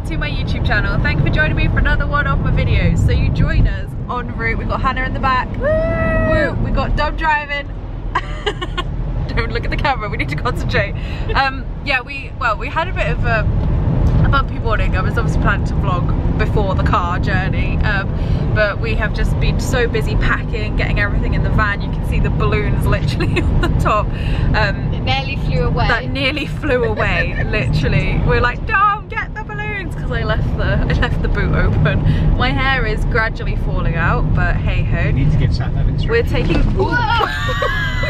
back to my YouTube channel. Thank you for joining me for another one of my videos. So you join us en route. We've got Hannah in the back. Woo! We got Dom driving. Don't look at the camera, we need to concentrate. Um, yeah, we, well, we had a bit of a, a bumpy morning. I was obviously planning to vlog before the car journey, um, but we have just been so busy packing, getting everything in the van. You can see the balloons literally on the top. Um, It nearly flew away. that nearly flew away literally we're like Dom get the balloons because I left the I left the boot open my hair is gradually falling out but hey ho We need to give Sat Nav we're instructions. taking Whoa!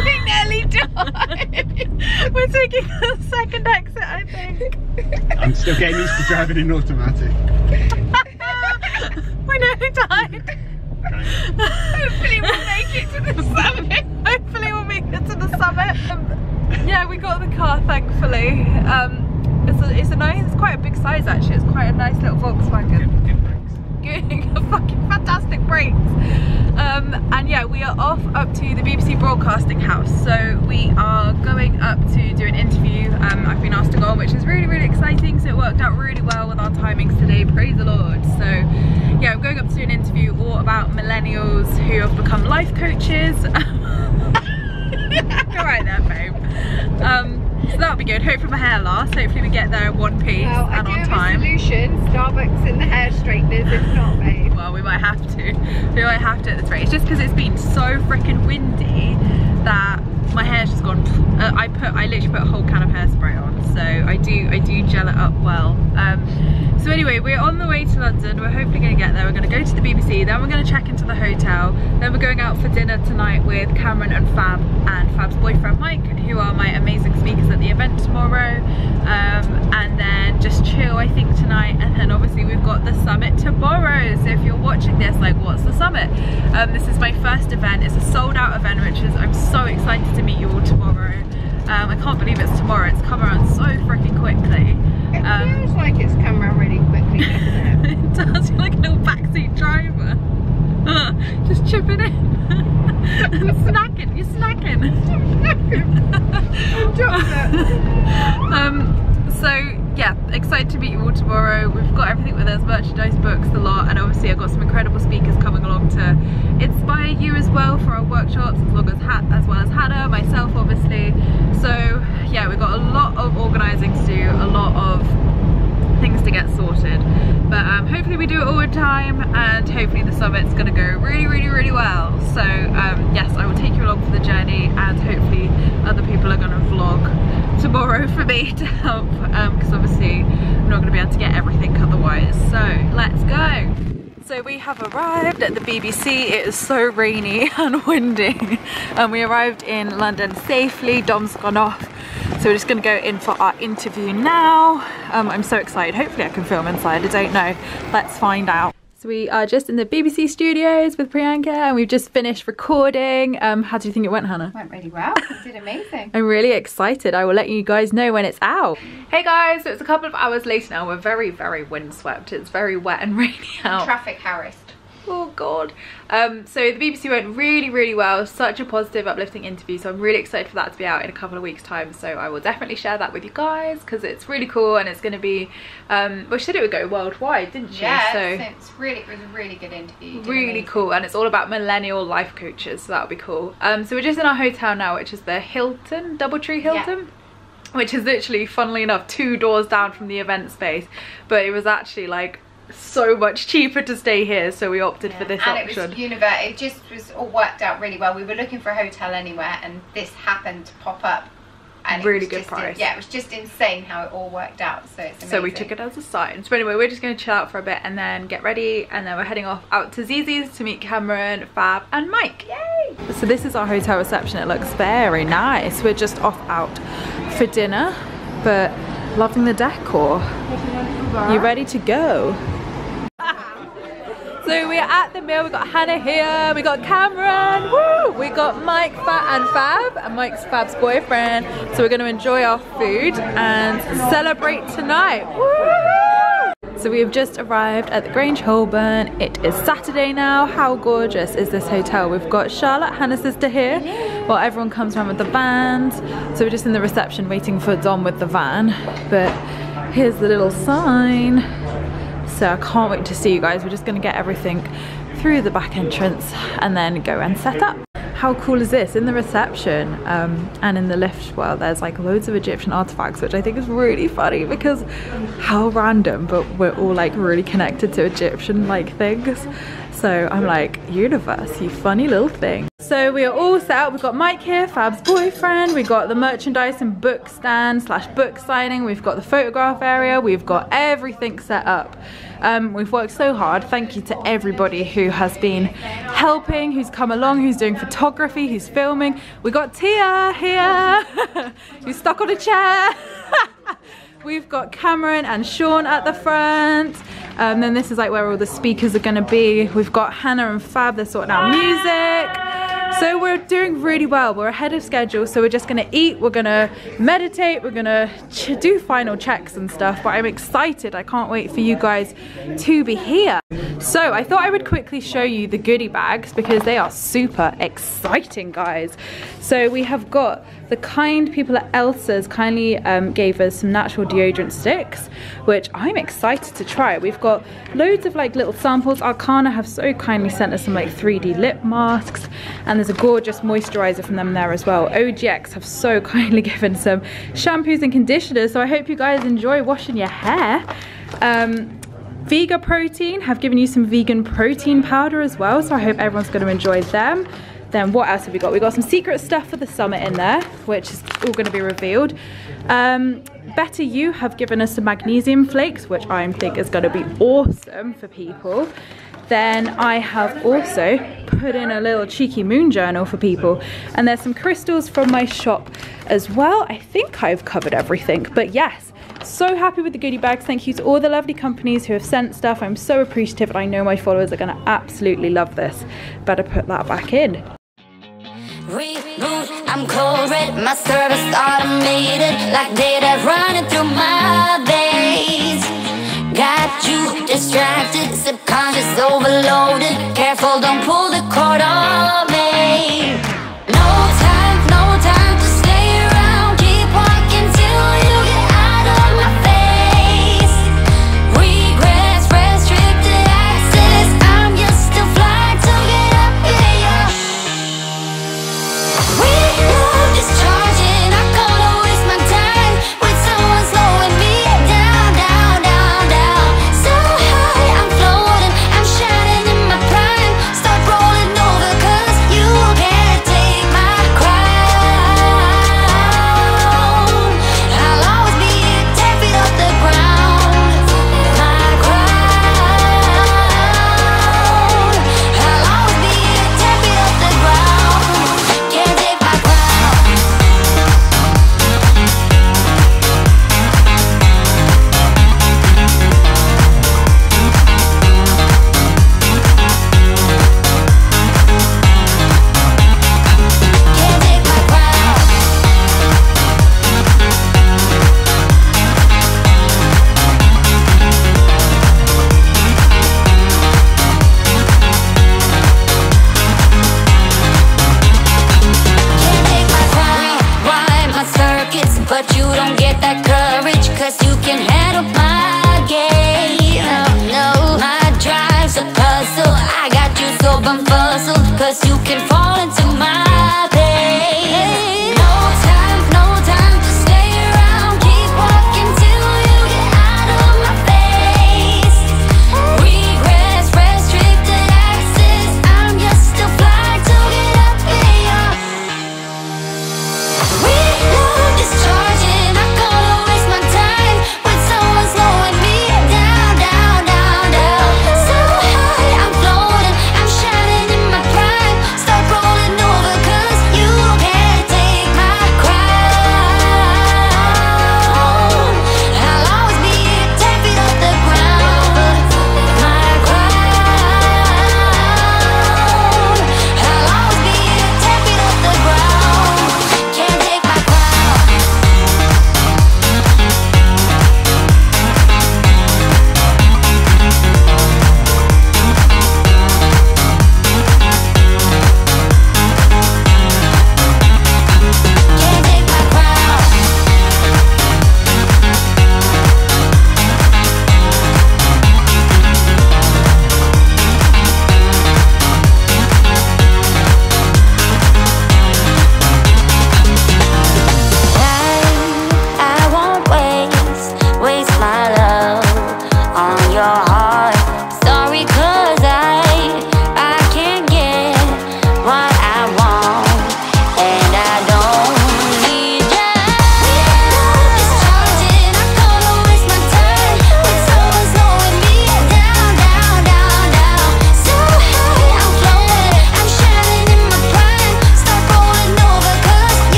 we nearly died. we're taking the second exit I think. I'm still getting used to driving in automatic. we nearly died. Hopefully we'll make it to the summit. hopefully we'll make it to the summit. Um, yeah we got the car thankfully. Um, it's a, it's a nice it's quite a big size actually. It's quite a nice little Volkswagen. Good, good brakes. good fucking fantastic brakes um, and yeah we are off up to the BBC Broadcasting House. So we are going up to do an interview. Um, I've been asked to go on which is really really exciting. So it worked out really well with our timings today. Praise the Lord. So yeah I'm going up to do an interview all about millennials who have become life coaches go right there babe um, so that'll be good. Hopefully my hair lasts. Hopefully we get there in one piece Well, I and do on have time. solution. Starbucks and the hair straighteners, if not, babe. well we might have to. We might have to at this rate it's just because it's been so freaking windy that my hair's just gone uh, I put I literally put a whole can of hairspray on so I do I do gel it up well. Um, so anyway we're on the way to London. We're hopefully going to get there. We're going to go to the BBC then we're going to check into the hotel then we're going out for dinner tonight with Cameron and Fab and Fab's boyfriend Mike who are my amazing speakers at the event tomorrow. Um, and then just chill I think tonight. And then obviously we've got the summit tomorrow. So if you're watching this like what's the summit? Um, this is my first event. It's a sold out event which is I'm so excited to meet you all tomorrow. Um, I can't believe it's tomorrow. It's come around so freaking quickly. It Um, feels like it's come around really quickly, doesn't it? it does you're like a little backseat driver. Just chipping in. Snacking you're snacking. Um so yeah excited to meet you all tomorrow. We've got everything with us merchandise books the lot and obviously i've got some incredible speakers coming along to inspire you as well for our workshops as long as as well as hannah myself obviously. So yeah we've got a lot of organizing to do a lot of things to get sorted but um, hopefully we do it all in time and hopefully the summit's going to go really really really well so um, yes I will take you along for the journey and hopefully other people are going to vlog tomorrow for me to help because obviously I'm not going to be able to get everything otherwise so let's go so we have arrived at the BBC. It is so rainy and windy. And we arrived in London safely. Dom's gone off. So we're just gonna go in for our interview now. Um, I'm so excited. Hopefully I can film inside. I don't know. Let's find out. So we are just in the BBC studios with Priyanka and we've just finished recording. Um, how do you think it went, Hannah? Went really well. You did amazing. I'm really excited. I will let you guys know when it's out. Hey guys, so it's a couple of hours later now. We're very, very windswept. It's very wet and rainy out. Traffic harassed. Oh god. Um, so the BBC went really, really well. Such a positive, uplifting interview. So I'm really excited for that to be out in a couple of weeks' time. So I will definitely share that with you guys because it's really cool and it's going to be. Um, well, she said it would go worldwide, didn't she? Yeah, So so it's really, it was a really good interview. Really cool and it's all about millennial life coaches so that'll be cool um so we're just in our hotel now which is the hilton doubletree Yeah. hilton which is literally funnily enough two doors down from the event space but it was actually like so much cheaper to stay here so we opted for this and option it was universe. It just was all worked out really well. We were looking for a hotel anywhere, and this happened to pop up. And it Really was good just- price. Yeah, it was just insane how it all worked out. So it's so we took it as a sign. So anyway, we're just going to chill out for a bit and then get ready and then we're heading off out to Zizzi's to meet Cameron, Fab and Mike. Yay! So this is our hotel reception. It looks very nice. We're just off out for dinner, but loving the decor. You ready to go? So we're at the meal, we've got Hannah here, we got Cameron, woo! We got Mike Fat and Fab, and Mike's Fab's boyfriend. So we're gonna enjoy our food and celebrate tonight! So we have just arrived at the Grange Holborn. It is Saturday now. How gorgeous is this hotel? We've got Charlotte, Hannah's sister here, while everyone comes around with the band. So we're just in the reception waiting for Dom with the van. But here's the little sign. So I can't wait to see you guys. We're just gonna get everything through the back entrance and then go and set up. How cool is this? In the reception um, and in the lift well there's like loads of Egyptian artifacts which I think is really funny because how random but we're all like really connected to Egyptian like things so I'm like universe you funny little thing. So we are all set up. We've got Mike here Fab's boyfriend. We've got the merchandise and book stand slash book signing. We've got the photograph area. We've got everything set up. Um, we've worked so hard. Thank you to everybody who has been helping, who's come along, who's doing photography, who's filming. We got Tia here, who's stuck on a chair. We've got Cameron and Sean at the front. Um, then this is like where all the speakers are gonna be. We've got Hannah and Fab, they're sorting out music. So we're doing really well. We're ahead of schedule. So we're just gonna eat, we're gonna meditate, we're gonna do final checks and stuff. But I'm excited. I can't wait for you guys to be here. So I thought I would quickly show you the goodie bags because they are super exciting, guys. So we have got the kind people at Elsa's kindly um, gave us some natural deodorant sticks, which I'm excited to try. We've got loads of like little samples. Arcana have so kindly sent us some like 3D lip masks and there's a gorgeous moisturizer from them there as well. OGX have so kindly given some shampoos and conditioners. So I hope you guys enjoy washing your hair. Um, Vega Protein have given you some vegan protein powder as well. So I hope everyone's going to enjoy them. Then what else have we got? We've got some secret stuff for the summit in there, which is all going to be revealed. Um, Better You have given us some magnesium flakes, which I think is going to be awesome for people. Then I have also put in a little cheeky moon journal for people. And there's some crystals from my shop as well. I think I've covered everything, but yes, so happy with the goodie bags. Thank you to all the lovely companies who have sent stuff. I'm so appreciative and I know my followers are gonna absolutely love this. Better put that back in. Reboot, I'm cold red, my service automated Like data running through my veins. Got you distracted, subconscious overloaded. Careful, don't pull the cord on me Start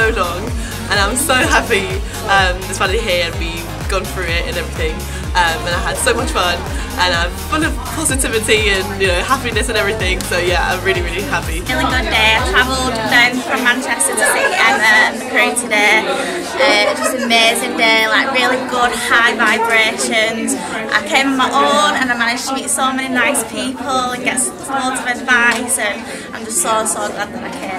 so long and I'm so happy um, it's finally here and we've gone through it and everything um, and I had so much fun and I'm full of positivity and you know happiness and everything so yeah I'm really really happy. Really good day. I travelled down from Manchester to see Emma and the crew today. Uh, just amazing day, like really good high vibrations. I came on my own and I managed to meet so many nice people and get loads of advice and I'm just so so glad that I came.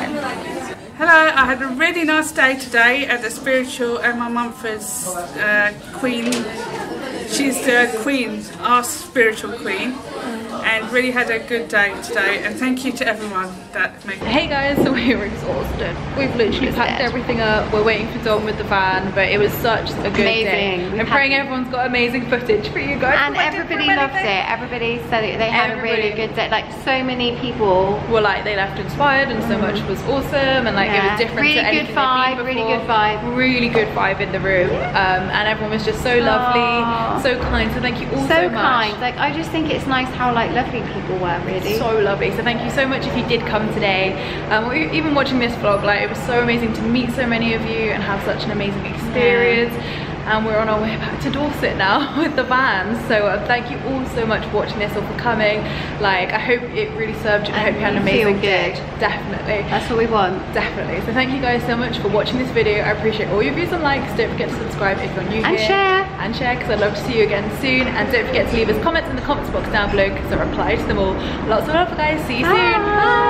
Hello, I had a really nice day today at the spiritual Emma Mumford's uh, Queen. She's the Queen, our spiritual Queen, and really had a good day today. And thank you to everyone that made Hey guys, so we're exhausted. We've literally packed everything up. We're waiting for Dom with the van, but it was such a good day. Amazing. We've I'm had- praying everyone's got amazing footage for you guys. And because I didn't everybody loved it. Everybody said it. They had a really good day. Like so many people. Were like they left inspired and so much was awesome and like it was different Really to good anything they'd vibe, really good vibe. Really good vibe in the room. Um, and everyone was just so lovely, Aw. so kind. So thank you all so, So much. kind. Like I just think it's nice how like lovely people were. Really. so lovely so thank you so much if you did come today um, even watching this vlog like it was so amazing to meet so many of you and have such an amazing experience and we're on our way back to Dorset now with the van. So uh, thank you all so much for watching this or for coming. Like I hope it really served you. I hope you had an amazing day. good. definitely. That's what we want. definitely. So thank you guys so much for watching this video. I appreciate all your views and likes. Don't forget to subscribe if you're new And here. share. and share because I'd love to see you again soon. And don't forget to leave us comments in the comments box down below because I reply to them all. Lots of love guys. See you soon. Bye. Bye.